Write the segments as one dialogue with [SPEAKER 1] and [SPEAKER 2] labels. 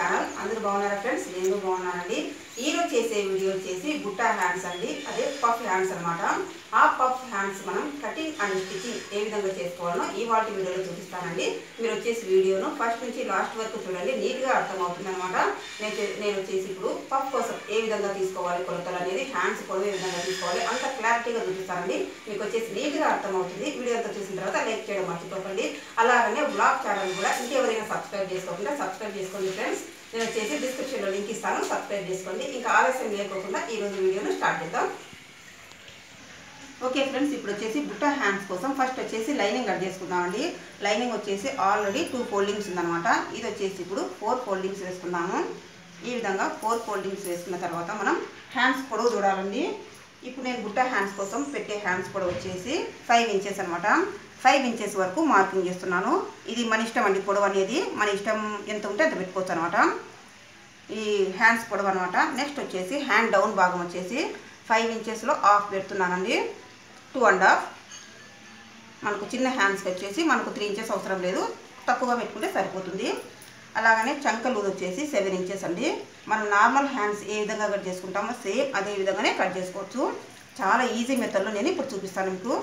[SPEAKER 1] Channel అందరూ బాగున్నారా friends? నేను బాగున్నానండి. ఈరోజు చేసే వీడియో వచ్చేసి బుట్టా హ్యాండ్స్ అండి. అదే పఫ్ హ్యాండ్స్ అన్నమాట. ఆ పఫ్ హ్యాండ్స్ మనం కటింగ్ అండ్ స్టిచ్చింగ్ ఏ విధంగా చేసుకోవాలో ఈ వాటి వీడియోలో చూపిస్తానండి. మీరు వచ్చేసి వీడియోను ఫస్ట్ నుంచి లాస్ట్ వరకు చూడండి. నీట్గా అర్థమవుతుంది అనమాట నేను చే- నేను వచ్చేసి ఇప్పుడు పఫ్ కోసం ఏ విధంగా తీసుకోవాలి కొలతలు అనేది హ్యాండ్స్ పొడవు ఏ విధంగా తీసుకోవాలి అంత క్లారిటీగా చూపిస్తానండి. మీకు వచ్చేసి నీట్గా అర్థమవుతుంది. వీడియో అంతా చూసిన తర్వాత లైక్ చేయడం మర్చిపోకండి. అలాగనే బ్లాగ్ ఛానల్ కూడా ఇంకెవరైనా సబ్స్క్రైబ్ చేసుకోకుండా సబ్స్క్రైబ్ చేసుకోండి ఫ్రెండ్స్. నేను వచ్చేసి డిస్క్రిప్షన్లో లింక్ ఇస్తాను సబ్స్క్రైబ్ చేసుకోండి. ఇంకా ఆలస్యం లేకోకుండా ఈ వీడియోను స్టార్ట్ చేద్దాం. ఓకే ఫ్రెండ్స్ ఇప్పుడు వచ్చేసి బుట్ట హ్యాండ్స్ కోసం ఫస్ట్ వచ్చేసి లైనింగ్ కట్ చేసుకుందామండి. లైనింగ్ వచ్చేసి ఆల్రెడీ టూ ఫోల్డింగ్స్ ఉందన్నమాట. ఇది వచ్చేసి ఇప్పుడు ఫోర్ ఫోల్డింగ్స్ వేసుకుందాము. ఈ విధంగా ఫోర్ ఫోల్డింగ్స్ వేసుకున్న తర్వాత మనం హ్యాండ్స్ పొడవు చూడాలండి. ఇప్పుడు నేను బుట్ట హ్యాండ్స్ కోసం పెట్టే హ్యాండ్స్ పొడవు వచ్చేసి ఫైవ్ ఇంచెస్ అనమాట ఫైవ్ ఇంచెస్ వరకు మార్కింగ్ చేస్తున్నాను. ఇది మన ఇష్టం అండి పొడవు అనేది. మన ఇష్టం ఎంత ఉంటే అంత పెట్టుకోవచ్చు అనమాట ఈ హ్యాండ్స్ పొడవు అనమాట నెక్స్ట్ వచ్చేసి హ్యాండ్ డౌన్ భాగం వచ్చేసి ఫైవ్ ఇంచెస్లో హాఫ్ పెడుతున్నానండి. టూ అండ్ హాఫ్ మనకు చిన్న హ్యాండ్స్కి వచ్చేసి మనకు త్రీ ఇంచెస్ అవసరం లేదు. తక్కువగా పెట్టుకుంటే సరిపోతుంది. అలాగనే చంక లూజ్ వచ్చేసి సెవెన్ ఇంచెస్ అండి. మనం నార్మల్ హ్యాండ్స్ ఏ విధంగా కట్ చేసుకుంటామో సేమ్ అదే విధంగానే కట్ చేసుకోవచ్చు. చాలా ఈజీ మెథడ్లో నేను ఇప్పుడు చూపిస్తాను మీకు.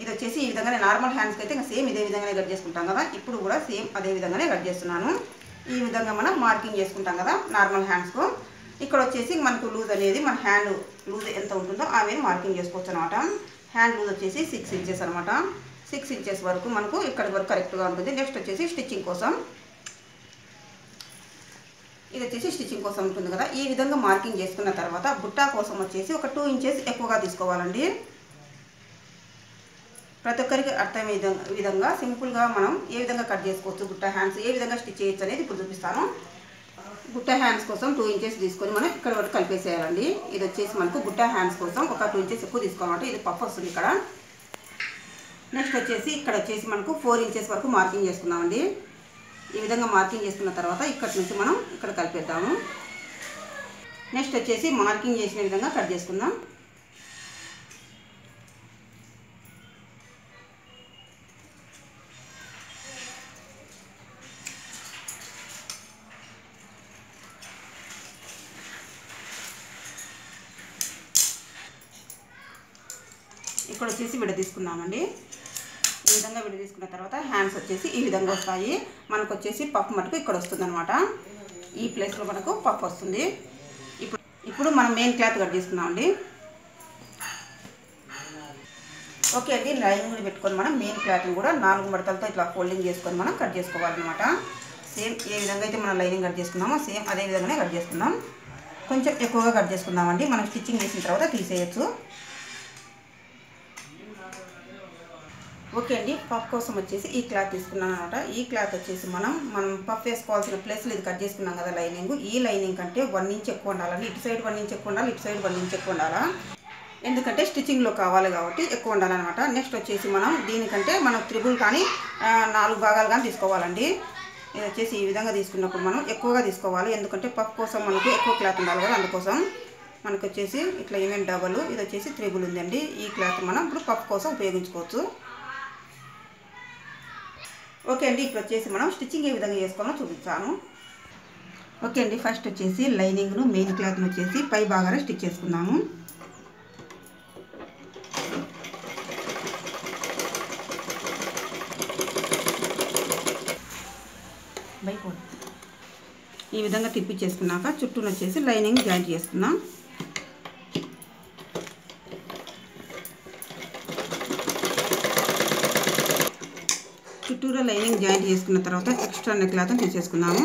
[SPEAKER 1] ఇది వచ్చేసి ఈ విధంగానే నార్మల్ హ్యాండ్స్కి అయితే ఇంకా సేమ్ ఇదే విధంగానే కట్ చేసుకుంటాం కదా. ఇప్పుడు కూడా సేమ్ అదే విధంగానే కట్ చేస్తున్నాను. ఈ విధంగా మనం మార్కింగ్ చేసుకుంటాం కదా నార్మల్ హ్యాండ్స్కు ఇక్కడ వచ్చేసి మనకు లూజ్ అనేది మన హ్యాండ్ లూజ్ ఎంత ఉంటుందో ఆ మీద మార్కింగ్ చేసుకోవచ్చు అనమాట హ్యాండ్ లూజ్ వచ్చేసి సిక్స్ ఇంచెస్ అనమాట సిక్స్ ఇంచెస్ వరకు మనకు ఇక్కడి వరకు కరెక్ట్గా ఉంటుంది. నెక్స్ట్ వచ్చేసి స్టిచ్చింగ్ కోసం. ఇది వచ్చేసి స్టిచ్చింగ్ కోసం ఉంటుంది కదా. ఈ విధంగా మార్కింగ్ చేసుకున్న తర్వాత బుట్టా కోసం వచ్చేసి ఒక టూ ఇంచెస్ ఎక్కువగా తీసుకోవాలండి. ప్రతి ఒక్కరికి అర్థమయ్యే విధంగా విధంగా సింపుల్గా మనం ఏ విధంగా కట్ చేసుకోవచ్చు? గుట్ట హ్యాండ్స్ ఏ విధంగా స్టిచ్ చేయొచ్చు అనేది ఇప్పుడు చూపిస్తాను. గుట్ట హ్యాండ్స్ కోసం టూ ఇంచెస్ తీసుకొని మనం ఇక్కడ వరకు కలిపేసేయాలండి. ఇది వచ్చేసి మనకు గుట్ట హ్యాండ్స్ కోసం ఒక టూ ఇంచెస్ ఎక్కువ తీసుకోవాలంటే ఇది పప్పు వస్తుంది ఇక్కడ. నెక్స్ట్ వచ్చేసి ఇక్కడ వచ్చేసి మనకు ఫోర్ ఇంచెస్ వరకు మార్కింగ్ చేసుకున్నామండి ఈ విధంగా మార్కింగ్ చేసుకున్న తర్వాత ఇక్కడ నుంచి మనం ఇక్కడ కలిపేద్దాము. నెక్స్ట్ వచ్చేసి మార్కింగ్ చేసిన విధంగా కట్ చేసుకుందాం. ఇక్కడ వచ్చేసి విడదీసుకున్నామండి తీసుకుందామండి. ఈ విధంగా విడదీసుకున్న తర్వాత హ్యాండ్స్ వచ్చేసి ఈ విధంగా వస్తాయి. మనకు వచ్చేసి పప్పు మటుకు ఇక్కడ వస్తుందన్నమాట. ఈ ప్లేస్లో మనకు పప్పు వస్తుంది. ఇప్పుడు ఇప్పుడు మనం మెయిన్ క్లాత్ కట్ చేసుకున్నామండి ఓకే అండి లైనింగ్ కూడా పెట్టుకొని మనం మెయిన్ క్లాత్ని కూడా నాలుగు మడతలతో ఇట్లా ఫోల్డింగ్ చేసుకొని మనం కట్ చేసుకోవాలన్నమాట. సేమ్ ఏ విధంగా అయితే మనం లైనింగ్ కట్ చేసుకున్నామో సేమ్ అదే విధంగానే కట్ చేసుకుందాం. కొంచెం ఎక్కువగా కట్ చేసుకుందామండి. మనం స్టిచ్చింగ్ చేసిన తర్వాత తీసేయచ్చు. ఓకే అండి పఫ్ కోసం వచ్చేసి ఈ క్లాత్ తీసుకున్నాను అనమాట. ఈ క్లాత్ వచ్చేసి మనం మనం పఫ్ వేసుకోవాల్సిన ప్లేస్లో ఇది కట్ చేసుకున్నాం కదా లైనింగ్. ఈ లైనింగ్ కంటే వన్ ఇంచ్ ఎక్కువ ఉండాలండి ఇటు సైడ్ వన్ ఇంచ్ ఎక్కువ ఉండాలి? ఇటు సైడ్ వన్ ఇంచ్ ఎక్కువ ఉండాలా? ఎందుకంటే స్టిచ్చింగ్లో కావాలి కాబట్టి ఎక్కువ ఉండాలన్నమాట. నెక్స్ట్ వచ్చేసి మనం దీనికంటే మనం త్రిబుల్ కానీ నాలుగు భాగాలు కానీ తీసుకోవాలండి. ఇది వచ్చేసి ఈ విధంగా తీసుకున్నప్పుడు మనం ఎక్కువగా తీసుకోవాలి. ఎందుకంటే పఫ్ కోసం మనకు ఎక్కువ క్లాత్ ఉండాలి కదా అందుకోసం. మనకు వచ్చేసి ఇట్లా ఏమేమి డబల్ ఇది వచ్చేసి త్రిబుల్ ఉందండి. ఈ క్లాత్ మనం ఇప్పుడు పఫ్ కోసం ఉపయోగించుకోవచ్చు. ఓకే అండి ఇప్పుడు వచ్చేసి మనం స్టిచ్చింగ్ ఏ విధంగా చేసుకోవాలో చూపిస్తాను. ఓకే అండి ఫస్ట్ వచ్చేసి లైనింగ్ను మెయిన్ క్లాత్ను వచ్చేసి పై భాగాన స్టిచ్ చేసుకుందాము. ఈ విధంగా తిప్పించేసుకున్నాక చుట్టూను వచ్చేసి లైనింగ్ జాయింట్ చేసుకుందాం. చుట్టూరా లైనింగ్ జాయింట్ చేసుకున్న తర్వాత ఎక్స్ట్రా నెక్ క్లాత్ తీసేసుకుందాము.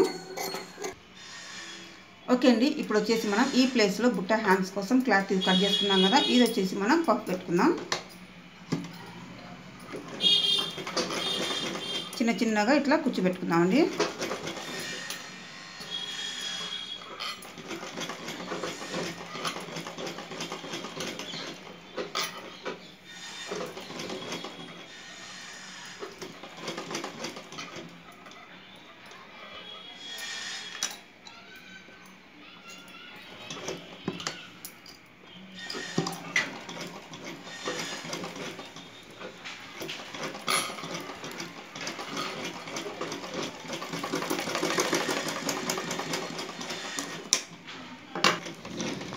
[SPEAKER 1] ఓకే అండి ఇప్పుడు వచ్చేసి మనం ఈ ప్లేస్లో బుట్ట హ్యాండ్స్ కోసం క్లాత్ ఇది కట్ చేసుకున్నాం కదా ఇది వచ్చేసి మనం పఫ్ పెట్టుకుందాం. చిన్న చిన్నగా ఇట్లా కూర్చోబెట్టుకుందామండి.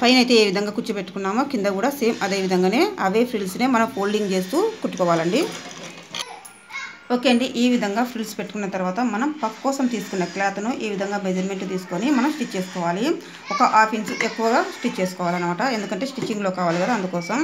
[SPEAKER 1] పైన అయితే ఏ విధంగా కూర్చోబెట్టుకున్నామో కింద కూడా సేమ్ అదే విధంగానే అవే ఫ్రిల్స్నే మనం ఫోల్డింగ్ చేస్తూ కుట్టుకోవాలండి. ఓకే అండి ఈ విధంగా ఫ్రిల్స్ పెట్టుకున్న తర్వాత మనం పఫ్ కోసం తీసుకున్న క్లాత్ను ఈ విధంగా మెజర్మెంట్ తీసుకొని మనం స్టిచ్ చేసుకోవాలి. ఒక హాఫ్ ఇంచ్ ఎక్కువగా స్టిచ్ చేసుకోవాలన్నమాట. ఎందుకంటే స్టిచ్చింగ్లో కావాలి కదా అందుకోసం.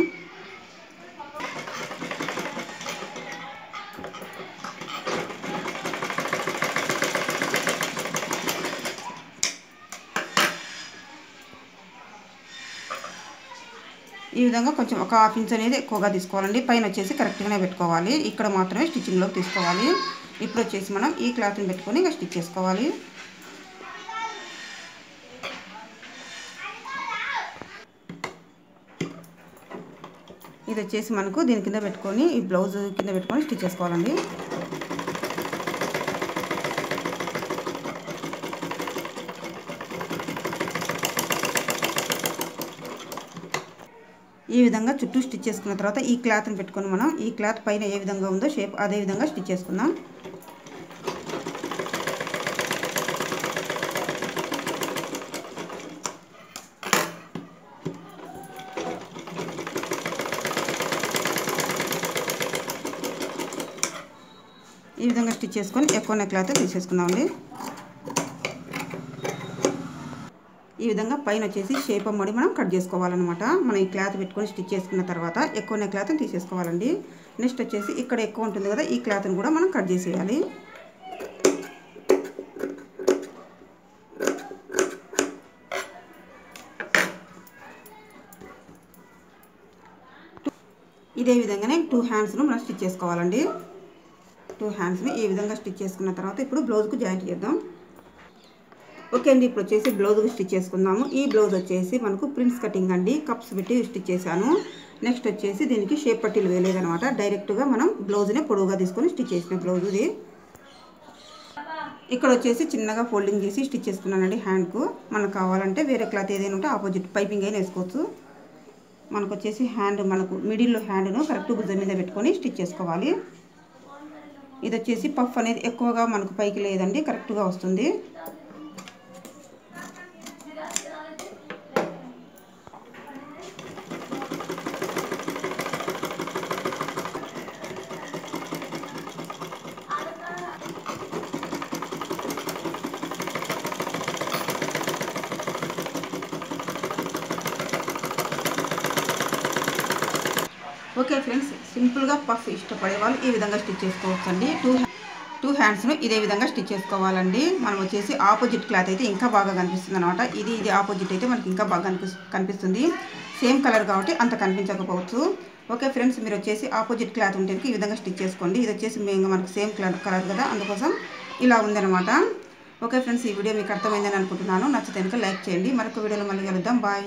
[SPEAKER 1] ఈ విధంగా కొంచెం ఒక హాఫ్ ఇంచ్ అనేది ఎక్కువగా తీసుకోవాలండి. పైన వచ్చేసి కరెక్ట్గానే పెట్టుకోవాలి. ఇక్కడ మాత్రమే స్టిచ్చింగ్లోకి తీసుకోవాలి. ఇప్పుడు వచ్చేసి మనం ఈ క్లాత్ని పెట్టుకొని ఇంకా స్టిచ్ చేసుకోవాలి. ఇది వచ్చేసి మనకు దీని కింద పెట్టుకొని ఈ బ్లౌజ్ కింద పెట్టుకొని స్టిచ్ చేసుకోవాలండి. ఈ విధంగా చుట్టూ స్టిచ్ చేసుకున్న తర్వాత ఈ క్లాత్ని పెట్టుకొని మనం ఈ క్లాత్ పైన ఏ విధంగా ఉందో షేప్ అదే విధంగా స్టిచ్ చేసుకుందాం. ఈ విధంగా స్టిచ్ చేసుకొని ఎక్కువ క్లాత్ తీసేసుకుందామండి. ఈ విధంగా పైన వచ్చేసి షేప్ అమ్మడి మనం కట్ చేసుకోవాలన్నమాట. మనం ఈ క్లాత్ పెట్టుకొని స్టిచ్ చేసుకున్న తర్వాత ఎక్కువ క్లాత్ని తీసేసుకోవాలండి. నెక్స్ట్ వచ్చేసి ఇక్కడ ఎక్కువ ఉంటుంది కదా ఈ క్లాత్ని కూడా మనం కట్ చేసేయాలి. ఇదే విధంగానే టూ హ్యాండ్స్ను మనం స్టిచ్ చేసుకోవాలండి. టూ హ్యాండ్స్ని ఈ విధంగా స్టిచ్ చేసుకున్న తర్వాత ఇప్పుడు బ్లౌజ్కు జాయింట్ చేద్దాం. ఓకే అండి ఇప్పుడు వచ్చేసి బ్లౌజ్ స్టిచ్ చేసుకుందాము. ఈ బ్లౌజ్ వచ్చేసి మనకు ప్రిన్స్ కటింగ్ అండి కప్స్ పెట్టి స్టిచ్ చేశాను. నెక్స్ట్ వచ్చేసి దీనికి షేప్ పట్టీలు వేయలేదనమాట డైరెక్ట్గా మనం బ్లౌజ్నే పొడవుగా తీసుకొని స్టిచ్ చేసిన బ్లౌజ్ ఇది. ఇక్కడ వచ్చేసి చిన్నగా ఫోల్డింగ్ చేసి స్టిచ్ చేసుకున్నానండి హ్యాండ్కు మనకు కావాలంటే వేరే క్లాత్ ఏదైనా ఉంటే ఆపోజిట్ పైపింగ్ అయినా వేసుకోవచ్చు. మనకు వచ్చేసి హ్యాండ్ మనకు మిడిల్లో హ్యాండ్ను కరెక్ట్ భుజం మీద పెట్టుకొని స్టిచ్ చేసుకోవాలి. ఇది వచ్చేసి పఫ్ అనేది ఎక్కువగా మనకు పైకి లేదండి కరెక్ట్గా వస్తుంది. ఓకే ఫ్రెండ్స్ సింపుల్గా పఫ్ ఇష్టపడే వాళ్ళు ఈ విధంగా స్టిచ్ చేసుకోవచ్చు అండి టూ టూ హ్యాండ్స్ను ఇదే విధంగా స్టిచ్ చేసుకోవాలండి. మనం వచ్చేసి ఆపోజిట్ క్లాత్ అయితే ఇంకా బాగా కనిపిస్తుంది అనమాట ఇది ఇది ఆపోజిట్ అయితే మనకి ఇంకా బాగా కనిపిస్తుంది. సేమ్ కలర్ కాబట్టి అంత కనిపించకపోవచ్చు. ఓకే ఫ్రెండ్స్ మీరు వచ్చేసి ఆపోజిట్ క్లాత్ ఉంటే ఈ విధంగా స్టిచ్ చేసుకోండి. ఇది వచ్చేసి మేము మనకు సేమ్ కలర్ కలర్ కదా అందుకోసం ఇలా ఉందన్నమాట. ఓకే ఫ్రెండ్స్ ఈ వీడియో మీకు అర్థమైందని అనుకుంటున్నాను. నచ్చితే కనుక లైక్ చేయండి. మరొక వీడియోలో మళ్ళీ కలుద్దాం. బాయ్.